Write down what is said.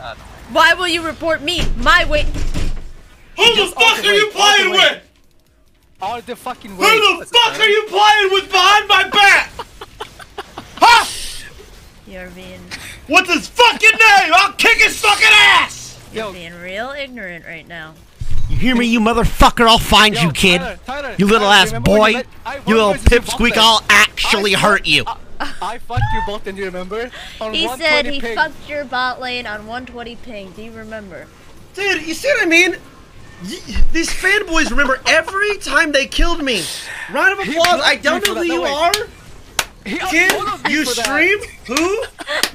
Uh, Why will you report me? My way. Who the fuck are you playing with? all the fucking way. Who the fuck are you playing with behind my back? huh? You're being What's his fucking name? I'll kick his fucking ass! you're Yo. being real ignorant right now. You hear me, you motherfucker? I'll find Yo, you, kid. Tyler, Tyler, you little Tyler, ass boy. you met- You little was this pipsqueak. I'll actually I hurt you. I, I fucked you both, and do you remember? On He said he ping. fucked your bot lane on 120 ping. Do you remember? Dude, you see what I mean? Y- These fanboys remember every time they killed me. Round of applause. I don't know who you way. are. He Kid, you for that. stream? Who?